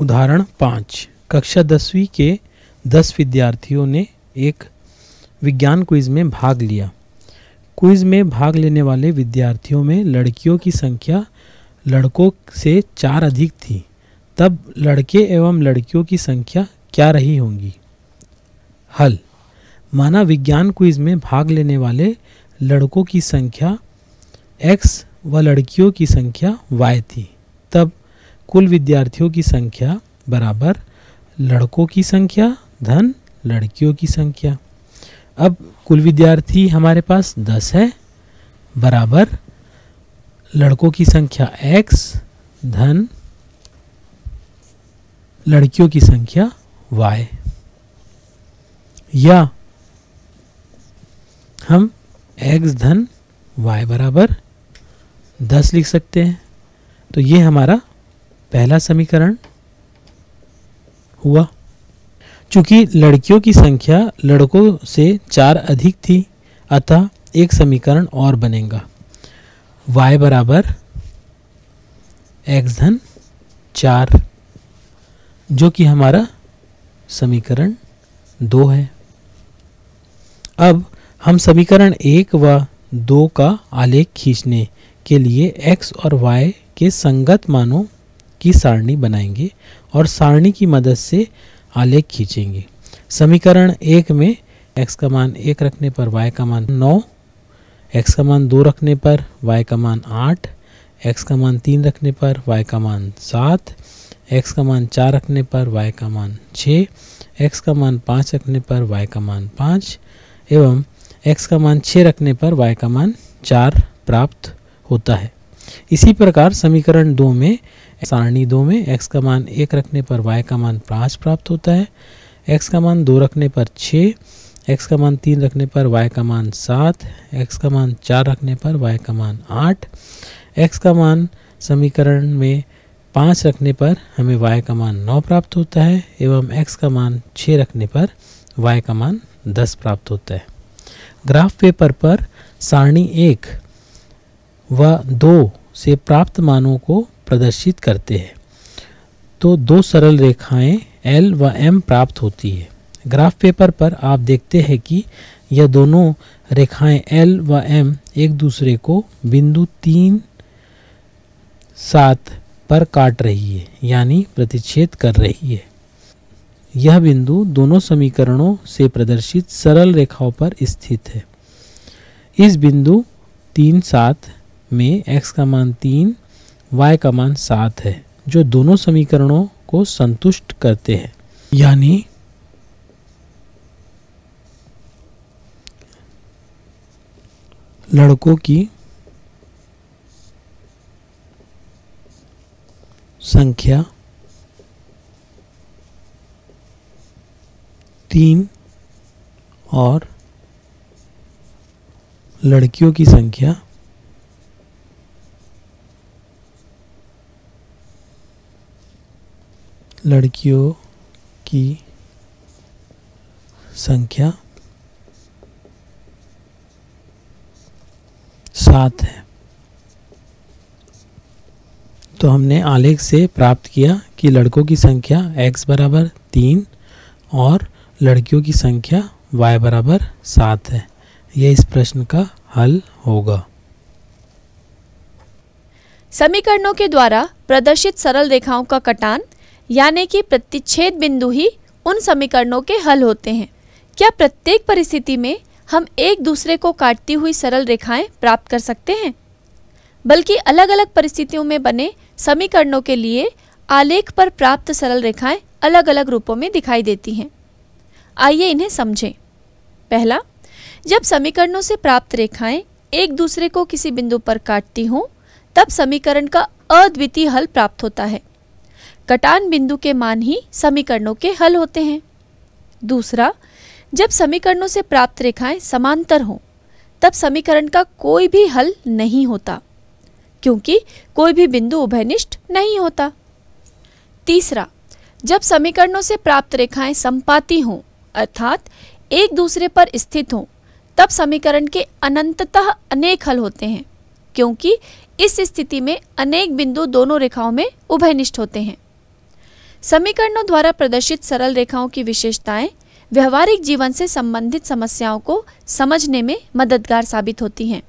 उदाहरण पाँच। कक्षा दसवीं के दस विद्यार्थियों ने एक विज्ञान क्विज में भाग लिया। क्विज में भाग लेने वाले विद्यार्थियों में लड़कियों की संख्या लड़कों से चार अधिक थी। तब लड़के एवं लड़कियों की संख्या क्या रही होंगी? हल। माना विज्ञान क्विज में भाग लेने वाले लड़कों की संख्या एक्स व लड़कियों की संख्या वाई थी। तब कुल विद्यार्थियों की संख्या बराबर लड़कों की संख्या, धन लड़कियों की संख्या। अब कुल विद्यार्थी हमारे पास 10 है, बराबर लड़कों की संख्या x, धन लड़कियों की संख्या y या हम x, धन y बराबर 10 लिख सकते हैं। तो ये हमारा पहला समीकरण हुआ। चूँकि लड़कियों की संख्या लड़कों से चार अधिक थी, अतः एक समीकरण और बनेगा। y बराबर x धन चार, जो कि हमारा समीकरण दो है। अब हम समीकरण एक व दो का आलेख खींचने के लिए x और y के संगत मानों की सारणी बनाएँगे और सारणी की मदद से आलेख खींचेंगे समीकरण एक में x का मान एक रखने पर y का मान नौ x का मान दो रखने पर y का मान आठ x का मान तीन रखने पर y का मान सात x का मान चार रखने पर y का मान छः x का मान पाँच रखने पर y का मान पाँच एवं x का मान छः रखने पर y का मान चार प्राप्त होता है इसी प्रकार समीकरण दो में सारणी दो में x का मान एक रखने पर y का मान पाँच प्राप्त होता है x का मान दो रखने पर छः x का मान तीन रखने पर y का मान सात x का मान चार रखने पर y का मान आठ x का मान समीकरण में पाँच रखने पर हमें y का मान नौ प्राप्त होता है एवं x का मान छः रखने पर y का मान दस प्राप्त होता है ग्राफ पेपर पर सारणी एक व दो से प्राप्त मानों को प्रदर्शित करते हैं। तो दो सरल रेखाएँ L व M प्राप्त होती है। ग्राफ पेपर पर आप देखते हैं कि यह दोनों रेखाएँ L व M एक दूसरे को बिंदु तीन सात पर काट रही है, यानी प्रतिच्छेद कर रही है। यह बिंदु दोनों समीकरणों से प्रदर्शित सरल रेखाओं पर स्थित है। इस बिंदु तीन सात में x का मान तीन, y का मान सात है, जो दोनों समीकरणों को संतुष्ट करते हैं। यानी लड़कों की संख्या तीन और लड़कियों की संख्या लड़कियों की संख्या सात है। तो हमने आलेख से प्राप्त किया कि लड़कों की संख्या x बराबर तीन और लड़कियों की संख्या y बराबर सात है। यह इस प्रश्न का हल होगा। समीकरणों के द्वारा प्रदर्शित सरल रेखाओं का कटान यानी कि प्रतिच्छेद बिंदु ही उन समीकरणों के हल होते हैं। क्या प्रत्येक परिस्थिति में हम एक दूसरे को काटती हुई सरल रेखाएँ प्राप्त कर सकते हैं? बल्कि अलग अलग परिस्थितियों में बने समीकरणों के लिए आलेख पर प्राप्त सरल रेखाएँ अलग अलग रूपों में दिखाई देती हैं। आइए इन्हें समझें। पहला, जब समीकरणों से प्राप्त रेखाएँ एक दूसरे को किसी बिंदु पर काटती हों, तब समीकरण का अद्वितीय हल प्राप्त होता है। कटान बिंदु के मान ही समीकरणों के हल होते हैं। दूसरा, जब समीकरणों से प्राप्त रेखाएँ समांतर हों, तब समीकरण का कोई भी हल नहीं होता, क्योंकि कोई भी बिंदु उभयनिष्ठ नहीं होता। तीसरा, जब समीकरणों से प्राप्त रेखाएँ संपाती हों, अर्थात एक दूसरे पर स्थित हों, तब समीकरण के अनंततः अनेक हल होते हैं, क्योंकि इस स्थिति में अनेक बिंदु दोनों रेखाओं में उभयनिष्ठ होते हैं। समीकरणों द्वारा प्रदर्शित सरल रेखाओं की विशेषताएँ व्यवहारिक जीवन से संबंधित समस्याओं को समझने में मददगार साबित होती हैं।